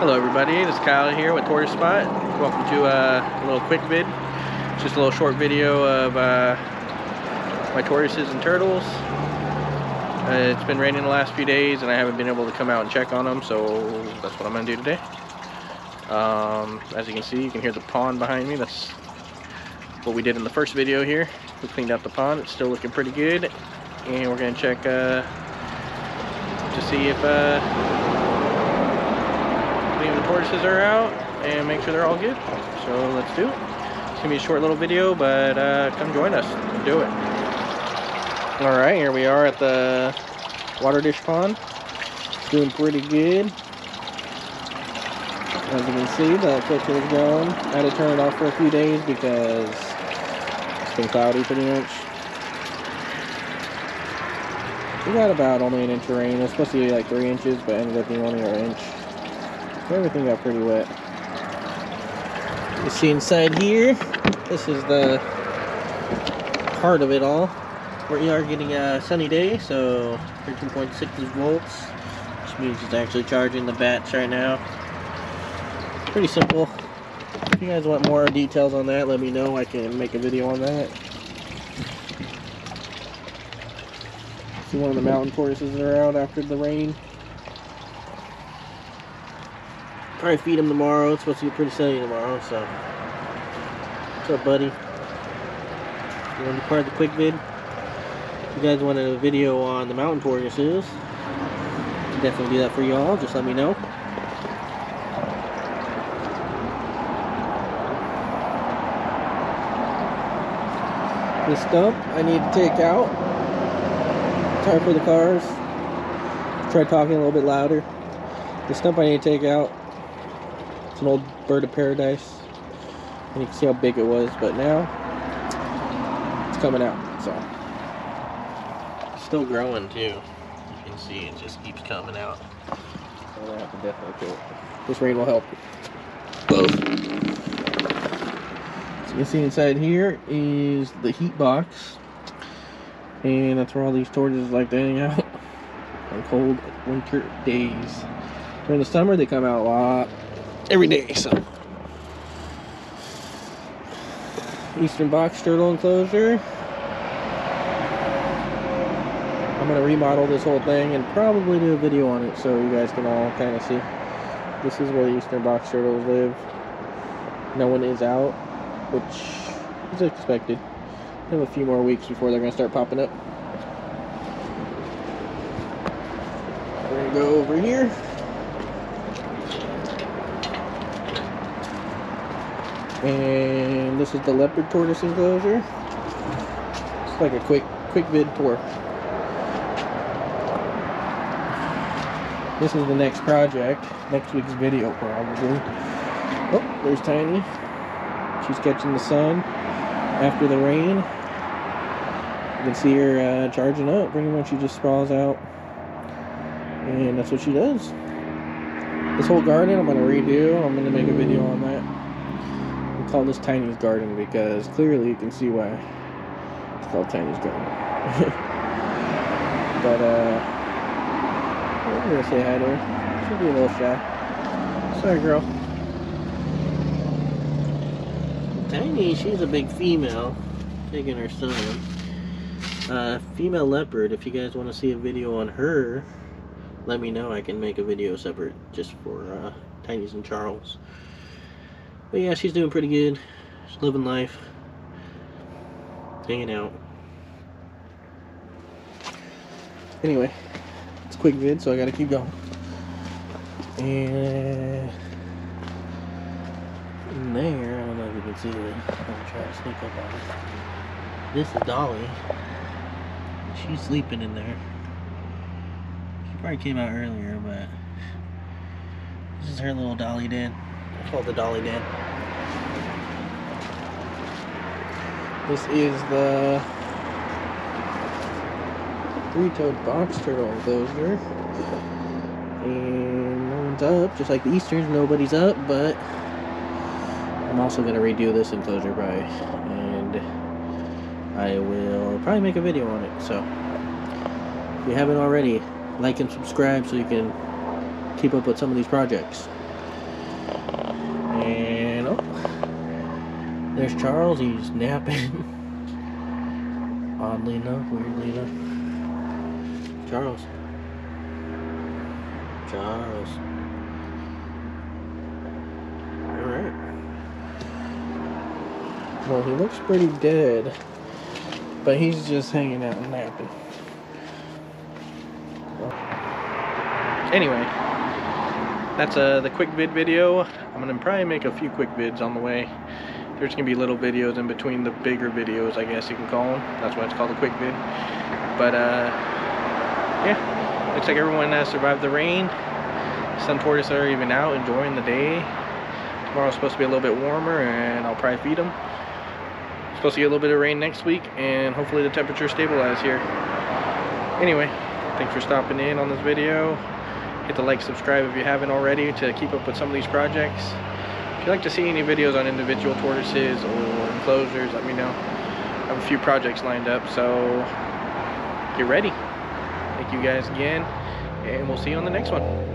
Hello everybody, this is Kyle here with Tortoise Spot. Welcome to uh, a little quick vid. It's just a little short video of uh, my tortoises and turtles. Uh, it's been raining the last few days and I haven't been able to come out and check on them, so that's what I'm going to do today. Um, as you can see, you can hear the pond behind me. That's what we did in the first video here. We cleaned out the pond. It's still looking pretty good. And we're going to check uh, to see if uh, the tortoises are out and make sure they're all good. So let's do it. It's gonna be a short little video, but uh, come join us. Do it. All right, here we are at the water dish pond. It's doing pretty good. As you can see, the filter is going. I had to turn it off for a few days because it's been cloudy pretty much. We got about only an inch of rain. It was supposed to be like three inches, but ended up being only an inch. Everything got pretty wet. You see inside here, this is the heart of it all. We are getting a sunny day, so 13.6 volts, which means it's actually charging the bats right now. Pretty simple. If you guys want more details on that, let me know. I can make a video on that. See one of the mountain tortoises are out after the rain. Probably feed him tomorrow. It's supposed to be pretty sunny tomorrow, so. What's up, buddy? You want to be part of the quick vid? If you guys wanted a video on the mountain tortoises, definitely do that for y'all. Just let me know. This stump I need to take out. Sorry for the cars. Try talking a little bit louder. The stump I need to take out it's an old bird of paradise. And you can see how big it was, but now it's coming out, so. Still growing too. You can see it just keeps coming out. I have to definitely kill it. This rain will help. Both. So you can see inside here is the heat box. And that's where all these torches like to hang out on cold winter days. During the summer, they come out a lot every day, so. Eastern box turtle enclosure. I'm gonna remodel this whole thing and probably do a video on it so you guys can all kind of see. This is where the Eastern box turtles live. No one is out, which is expected. Have a few more weeks before they're gonna start popping up. We're gonna go over here. And this is the leopard tortoise enclosure. It's like a quick quick vid tour. This is the next project, next week's video probably. Oh, there's Tiny. She's catching the sun after the rain. You can see her uh, charging up. Pretty much she just sprawls out. And that's what she does. This whole garden I'm going to redo. I'm going to make a video on that call this Tiny's Garden because clearly you can see why it's called Tiny's Garden. but, uh, I'm gonna say hi to her. She'll be a little shy. Sorry, girl. Tiny, she's a big female, taking her sun. Uh, female leopard, if you guys want to see a video on her, let me know. I can make a video separate just for uh, Tiny's and Charles. But yeah, she's doing pretty good. She's living life. Hanging out. Anyway, it's a quick vid, so I gotta keep going. And in there, I don't know if you can see it. I'm gonna try to sneak up on it. This is Dolly. She's sleeping in there. She probably came out earlier, but this is her little Dolly den. I call the Dolly Den. This is the three-toed box turtle enclosure. And no one's up, just like the Easterns, nobody's up, but I'm also going to redo this enclosure probably. And I will probably make a video on it, so if you haven't already, like and subscribe so you can keep up with some of these projects. Oh, there's Charles, he's napping. Oddly enough, weirdly enough. Charles. Charles. Alright. Well, he looks pretty dead. But he's just hanging out and napping. Anyway, that's uh, the quick vid video. I'm gonna probably make a few quick vids on the way. There's gonna be little videos in between the bigger videos, I guess you can call them. That's why it's called a quick vid. But uh, yeah, looks like everyone has survived the rain. Some tortoises are even out enjoying the day. Tomorrow's supposed to be a little bit warmer, and I'll probably feed them. Supposed to get a little bit of rain next week, and hopefully the temperature stabilizes here. Anyway, thanks for stopping in on this video hit the like subscribe if you haven't already to keep up with some of these projects. If you'd like to see any videos on individual tortoises or enclosures let me know. I have a few projects lined up so get ready. Thank you guys again and we'll see you on the next one